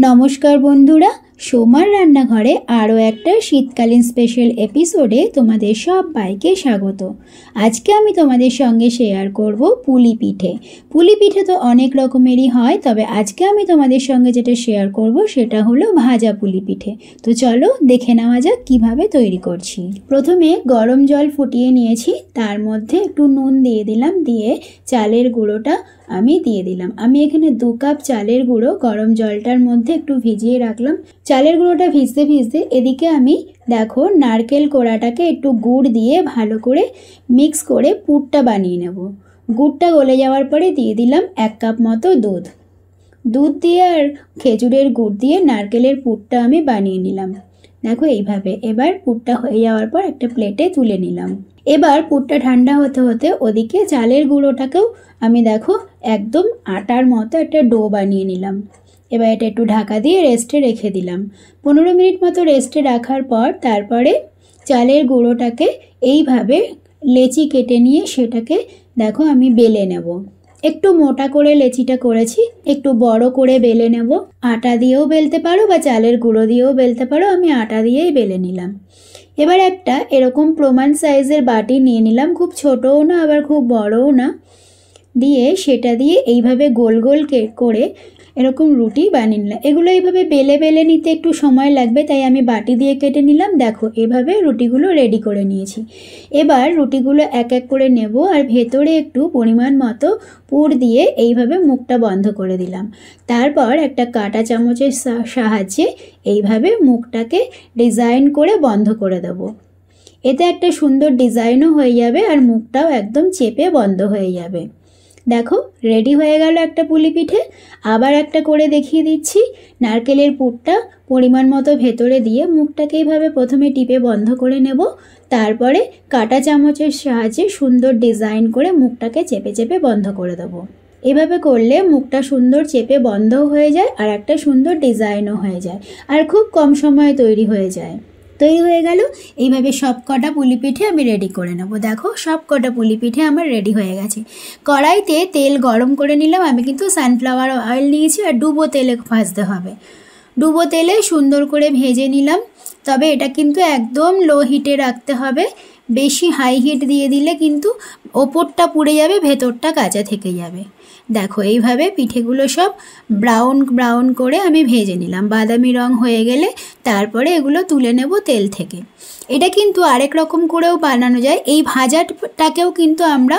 নমস্কার বন্ধুরা সোমার রান্নাঘরে আরও একটা শীতকালীন স্পেশাল এপিসোডে তোমাদের সবাইকে স্বাগত। আজকে আমি তোমাদের সঙ্গে শেয়ার করব পুলি পিঠে। পুলি পিঠে তো অনেক রকমেরই হয়, তবে আজকে আমি তোমাদের সঙ্গে যেটা শেয়ার করব সেটা হলো ভাজা পুলি পিঠে। তো চলো দেখে নেওয়া যাক কীভাবে তৈরি করছি। প্রথমে গরম জল ফুটিয়ে নিয়েছি, তার মধ্যে একটু নুন দিয়ে দিলাম, দিয়ে চালের গুঁড়োটা আমি দিয়ে দিলাম। আমি এখানে দু কাপ চালের গুঁড়ো, গরম জলটার মধ্যে একটু ভিজিয়ে রাখলাম। চালের গুঁড়োটা ভিজতে ভিজতে এদিকে আমি দেখো নারকেল কোড়াটাকে একটু গুড় দিয়ে ভালো করে মিক্স করে পুরটা বানিয়ে নেব। গুড়টা গলে যাওয়ার পরে দিয়ে দিলাম এক কাপ মতো দুধ। দুধ দিয়ে আর খেজুরের গুড় দিয়ে নারকেলের পুরটা আমি বানিয়ে নিলাম। দেখো এইভাবে এবার পুরটা হয়ে যাওয়ার পর একটা প্লেটে তুলে নিলাম। এবার পুরটা ঠান্ডা হতে হতে ওদিকে চালের গুঁড়োটাকেও আমি দেখো একদম আটার মতো একটা ডো বানিয়ে নিলাম। এবার এটা একটু ঢাকা দিয়ে রেস্টে রেখে দিলাম। পনেরো মিনিট মতো রেস্টে রাখার পর তারপরে চালের গুঁড়োটাকে এইভাবে লেচি কেটে নিয়ে সেটাকে দেখো আমি বেলে নেব। একটু মোটা করে লেচিটা করেছি, একটু বড় করে বেলে নেব। আটা দিয়েও বেলতে পারো বা চালের গুঁড়ো দিয়েও বেলতে পারো, আমি আটা দিয়েই বেলে নিলাম। এবার একটা এরকম প্রমাণ সাইজের বাটি নিয়ে নিলাম, খুব ছোটও না, আবার খুব বড়ও না। দিয়ে সেটা দিয়ে এইভাবে গোল গোল করে এরকম রুটি বানিয়ে নিলাম। এগুলো এইভাবে বেলে বেলে নিতে একটু সময় লাগবে, তাই আমি বাটি দিয়ে কেটে নিলাম। দেখো, এভাবে রুটিগুলো রেডি করে নিয়েছি। এবার রুটিগুলো এক এক করে নেব আর ভেতরে একটু পরিমাণ মতো পুর দিয়ে এইভাবে মুখটা বন্ধ করে দিলাম। তারপর একটা কাটা চামচের সাহায্যে এইভাবে মুখটাকে ডিজাইন করে বন্ধ করে দেবো। এতে একটা সুন্দর ডিজাইনও হয়ে যাবে আর মুখটাও একদম চেপে বন্ধ হয়ে যাবে। দেখো রেডি হয়ে গেল একটা পুলি পিঠে। আবার একটা করে দেখিয়ে দিচ্ছি। নারকেলের পুরটা পরিমাণ মতো ভেতরে দিয়ে মুখটাকে এইভাবে প্রথমে টিপে বন্ধ করে নেব। তারপরে কাটা চামচের সাহায্যে সুন্দর ডিজাইন করে মুখটাকে চেপে চেপে বন্ধ করে দেবো। এভাবে করলে মুখটা সুন্দর চেপে বন্ধ হয়ে যায় আর একটা সুন্দর ডিজাইনও হয়ে যায়। আর খুব কম সময়ে তৈরি হয়ে যায়। তৈরি হয়ে গেল। এইভাবে সব কটা পুলি পিঠে আমি রেডি করে নেব। দেখো, সব কটা পুলি পিঠে আমার রেডি হয়ে গেছে। কড়াইতে তেল গরম করে নিলাম। আমি কিন্তু সানফ্লাওয়ার অয়েল নিয়েছি আর ডুবো তেলে ভাজতে হবে। ডুবো তেলে সুন্দর করে ভেজে নিলাম। তবে এটা কিন্তু একদম লো হিটে রাখতে হবে। বেশি হাই হিট দিয়ে দিলে কিন্তু ওপরটা পুড়ে যাবে, ভেতরটা কাঁচা থেকে যাবে। দেখো, এইভাবে পিঠেগুলো সব ব্রাউন ব্রাউন করে আমি ভেজে নিলাম। বাদামি রং হয়ে গেলে তারপরে এগুলো তুলে নেব তেল থেকে। এটা কিন্তু আরেক রকম করেও বানানো যায়। এই ভাজাটাকেও কিন্তু আমরা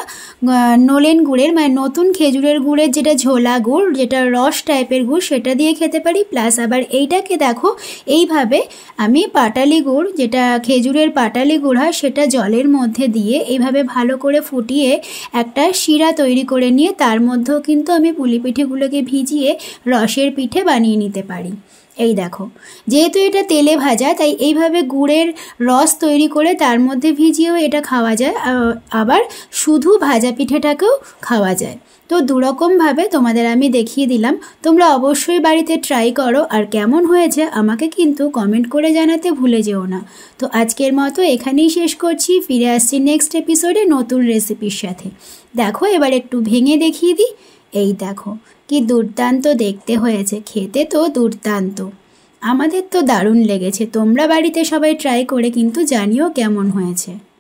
নলেন গুড়ের মানে নতুন খেজুরের গুড়ের যেটা ঝোলা গুড়, যেটা রস টাইপের গুড়, সেটা দিয়ে খেতে পারি। প্লাস আবার এইটাকে দেখো, এইভাবে আমি পাটালি গুড়, যেটা খেজুরের পাটালি গুড় হয়, সেটা জলের মধ্যে দিয়ে এইভাবে ভালো করে ফুটিয়ে একটা শিরা তৈরি করে নিয়ে, তার মধ্যেও কিন্তু আমি পুলি পিঠেগুলোকে ভিজিয়ে রসের পিঠে বানিয়ে নিতে পারি। এই দেখো। যেহেতু এটা তেলে ভাজা, তাই এইভাবে গুড়ের রস তৈরি করে তার মধ্যে ভিজিয়েও এটা খাওয়া যায়। আবার শুধু ভাজা পিঠেটাকেও খাওয়া যায়। তো দুরকমভাবে তোমাদের আমি দেখিয়ে দিলাম। তোমরা অবশ্যই বাড়িতে ট্রাই করো। আর কেমন হয়েছে আমাকে কিন্তু কমেন্ট করে জানাতে ভুলে যেও না। তো আজকের মতো এখানেই শেষ করছি। ফিরে আসছি নেক্সট এপিসোডে নতুন রেসিপির সাথে। দেখো, এবার একটু ভেঙে দেখিয়ে দিই। এই দেখো, কি দুর্দান্ত দেখতে হয়েছে। খেতে তো দুর্দান্ত। আমাদের তো দারুণ লেগেছে। তোমরা বাড়িতে সবাই ট্রাই করে কিন্তু জানিও কেমন হয়েছে।